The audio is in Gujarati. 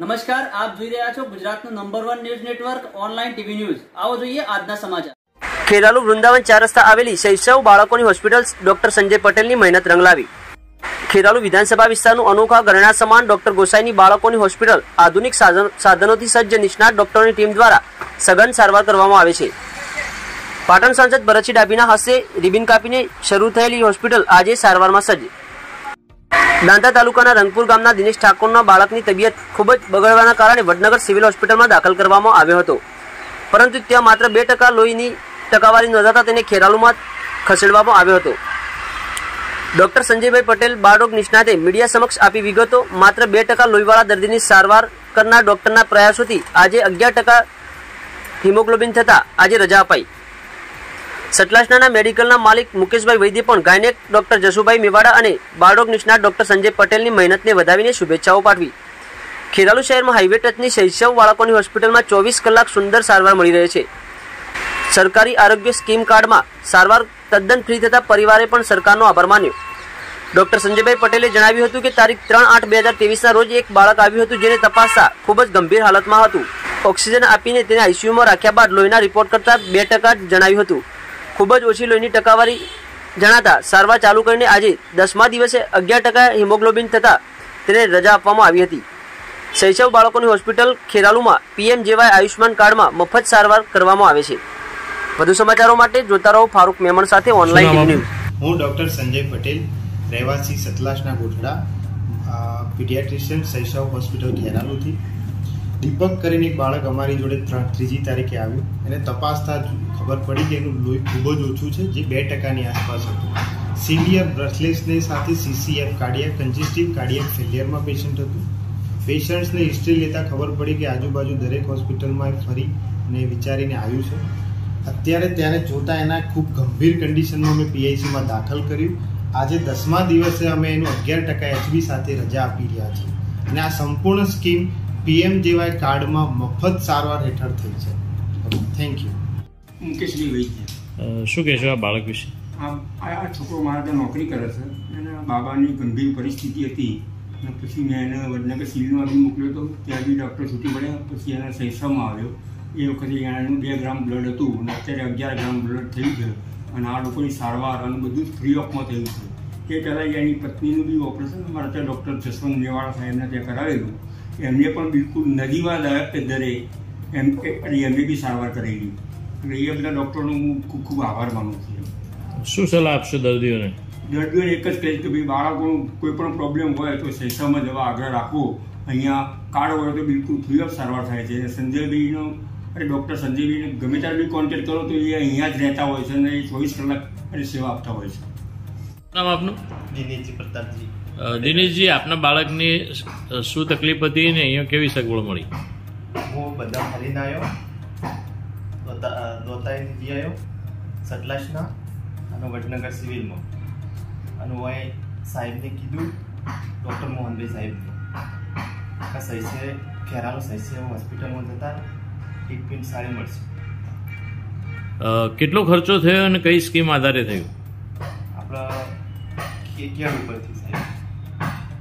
નમસ્કાર, આપ જોઈ રહ્યા છો ગુજરાતનું number one news network online TV news આવો જોઈએ આજના સમાચાર. ખેરાલુ વૃંદાવન ચાર રસ્તા આવેલી શૈશવ બાળકોની હોસ્પિટલ ડોક્ટર સંજય પટેલની મહેનત રંગ લાવી ખેરાલુ વિધાનસભા વિસ્તારનું અનોખા ઘરેણા સમાન ડોક્ટર ગોસાઈની બાળકોની હોસ્પિટલ આધુનિક સાધનોથી સજ્જ નિષ્ણાત ડોક્ટરોની ટીમ દ્વારા સઘન સારવાર કરવામાં આવે છે. પાટણ સાંસદ ભરતસિંહ ડાભીના હસ્તે રિબિન કાપીને શરૂ થયેલી હોસ્પિટલ આજે સારવારમાં સજ્જ. દાંતા તાલુકાના રંગપુર ગામના દિનેશ ઠાકોરના બાળકની તબિયત ખૂબ જ બગડવાના કારણે વડનગર સિવિલ હોસ્પિટલમાં દાખલ કરવામાં આવ્યો હતો. પરંતુ ત્યાં માત્ર બે ટકા લોહીની ટકાવારી નોંધાતા તેને ખેરાલુમાં ખસેડવામાં આવ્યો હતો. ડોક્ટર સંજયભાઈ પટેલ બાળરોગ નિષ્ણાતે મીડિયા સમક્ષ આપી વિગતો, માત્ર બે ટકા લોહીવાળા દર્દીની સારવાર કરનાર ડોક્ટરના પ્રયાસોથી આજે અગિયાર ટકા હિમોગ્લોબિન થતાં આજે રજા અપાઈ. સતલાસણાના મેડિકલના માલિક મુકેશભાઈ વૈદ્ય પણ ગાયનેક ડોક્ટર જસુભાઈ મેવાડા અને બાળરોગ નિષ્ણાત ડોક્ટર સંજય પટેલની મહેનતને વધાવીને શુભેચ્છાઓ પાઠવી. ખેરાલુ શહેરમાં હાઈવે ટચની શૈશવ બાળકોની હોસ્પિટલમાં ચોવીસ કલાક સુંદર સારવાર મળી રહે છે. સરકારી આરોગ્ય સ્કીમ કાર્ડમાં સારવાર તદ્દન ફ્રી થતા પરિવારે પણ સરકારનો આભાર માન્યો. ડોક્ટર સંજયભાઈ પટેલે જણાવ્યું હતું કે તારીખ ત્રણ આઠ બે હજાર તેવીસના રોજ એક બાળક આવ્યું હતું જેને તપાસતા ખૂબ જ ગંભીર હાલતમાં હતું. ઓક્સિજન આપીને તેને આઈસીયુમાં રાખ્યા બાદ લોહીના રિપોર્ટ કરતા બે ટકા જણાવ્યું હતું. ખૂબ જ ઓછી લોહીની ટકાવારી જણાતા સારવાર ચાલુ કરીને આજે દસમા દિવસે અગિયાર ટકા હિમોગ્લોબિન થતાં તેને રજા આપવામાં આવી હતી. શૈશવ બાળકોની હોસ્પિટલ ખેરાલુમાં પીએમ જેવાય આયુષ્યમાન કાર્ડમાં મફત સારવાર કરવામાં આવે છે. વધુ સમાચારો માટે જોતા રહો ફારૂક મેમણ સાથે ઓનલાઈન ન્યૂઝ હું ડૉક્ટર સંજય પટેલ રહેવાસી સતલાસના ગોઠડા પીડિયાટ્રિશિયન શૈશવ હોસ્પિટલ ખેરાલુથી. દીપક કરીને એક બાળક અમારી જોડે ત્રીજી તારીખે આવ્યું. એને તપાસતા ખબર પડી કે એનું લોહી ખૂબ જ ઓછું છે, જે બે ટકાની આસપાસ હતું. સિવિયર બ્રસલેસને સાથે સીસીએફ કાર્ડિયક કન્જેસ્ટિવ કાર્ડિયક ફેલિયરમાં પેશન્ટ હતું. પેશન્ટ્સને હિસ્ટ્રી લેતા ખબર પડી કે આજુબાજુ દરેક હોસ્પિટલમાં ફરી અને વિચારીને આવ્યું છે. અત્યારે ત્યારે જોતા એના ખૂબ ગંભીર કન્ડિશનમાં અમે પીઆઈસીમાં દાખલ કર્યું. આજે દસમા દિવસે અમે એનું અગિયાર ટકા એચબી સાથે રજા આપી રહ્યા છીએ. અને આ સંપૂર્ણ સ્કીમ પીએમ જેવાય કાર્ડમાં મફત સારવાર હેઠળ થઈ છે. થેન્ક યુ મુકેશભાઈ વૈદ્ય શું કહેશો આ બાળક વિશે? આ છોકરો મારા ત્યાં નોકરી કરે છે. એના બાબાની ગંભીર પરિસ્થિતિ હતી. અને પછી મેં એને વડનગર સિવિલમાં બી મોકલ્યો હતો ત્યાં બી ડૉક્ટર છૂટી પડ્યા. પછી એને સૈસામાં આવ્યો. એ વખતે એનું બે ગ્રામ બ્લડ હતું. અને અત્યારે અગિયાર ગ્રામ બ્લડ થયું ગયું અને આ લોકોની સારવાર અને બધું જ ફ્રી ઓફમાં થયું છે. એ પહેલાં એની પત્નીનું બી ઓપરેશન મારા ત્યાં ડૉક્ટર જસવંત મેવાડા સાહેબને ત્યાં કરાવેલું. એમને પણ બિલકુલ નજીવાદાયક દરે એમ એમને બી સારવાર કરેલી. એટલે એ બધા ડૉક્ટરનો હું ખૂબ ખૂબ આભાર માનું છું. શું સલાહ આપશો દર્દીઓને? દર્દીઓને એક જ કહીશ કે ભાઈ બાળકોનું કોઈ પણ પ્રોબ્લેમ હોય તો શૈશવમાં જવા આગળ રાખવો અહીંયા કાર્ડ હોય તો બિલકુલ ફ્રી ઓફ સારવાર થાય છે. અને સંજયભાઈનો અને ડૉક્ટર સંજયભાઈને ગમે ત્યારે બી કોન્ટેક્ટ કરો તો એ અહીંયા જ રહેતા હોય છે અને એ ચોવીસ કલાક અને સેવા આપતા હોય છે. નામ આપનું? દિનેશજી પ્રતાપજી. દિનેશજી આપના બાળકની શું તકલીફ હતી ને અહીંયા કેવી સગવડ મળી? હું બધા ફરીને આવ્યો દોતાઈથી આવ્યો સટલાસના અને વડનગર સિવિલમાં. અને હું અહીં સાહેબને કીધું ડૉક્ટર મોહનભાઈ સાહેબને કે સૈસે ખેરાનો સૈસે હોસ્પિટલમાં જતા ટ્રીટમેન્ટ સારી મળશે. કેટલો ખર્ચો થયો અને કઈ સ્કીમ આધારે થયું? કેટિયાર ઉપરથી સાહેબ